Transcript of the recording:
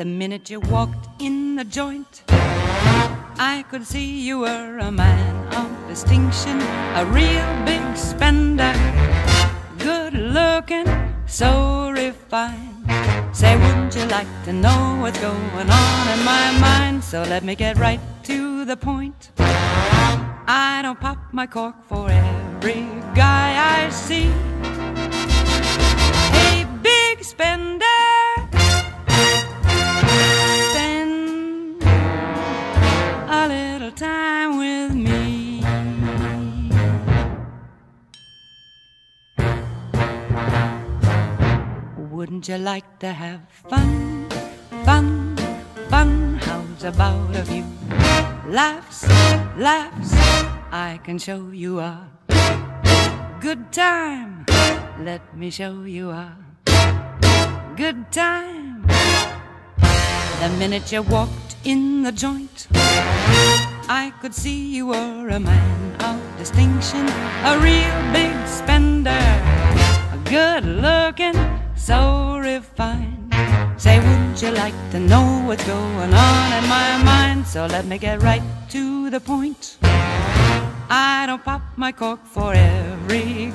The minute you walked in the joint, I could see you were a man of distinction, a real big spender, good looking, so refined. Say, wouldn't you like to know what's going on in my mind? So let me get right to the point. I don't pop my cork for every guy I see. Wouldn't you like to have fun, fun, fun? How's about a few laughs, laughs? I can show you a good time. Let me show you a good time. The minute you walked in the joint, I could see you were a man of distinction, a real big spender, A good looking, so refined. Say, wouldn't you like to know what's going on in my mind? So let me get right to the point. I don't pop my cork for every.